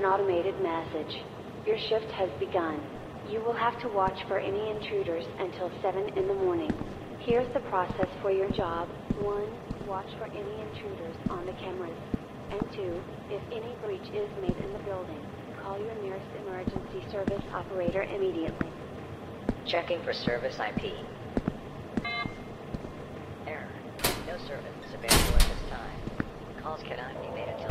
an automated message. Your shift has begun. You will have to watch for any intruders until 7 in the morning. Here's the process for your job. 1. Watch for any intruders on the cameras. And 2. If any breach is made in the building, call your nearest emergency service operator immediately. Checking for service IP. Error. No service is available at this time. Calls cannot be made until.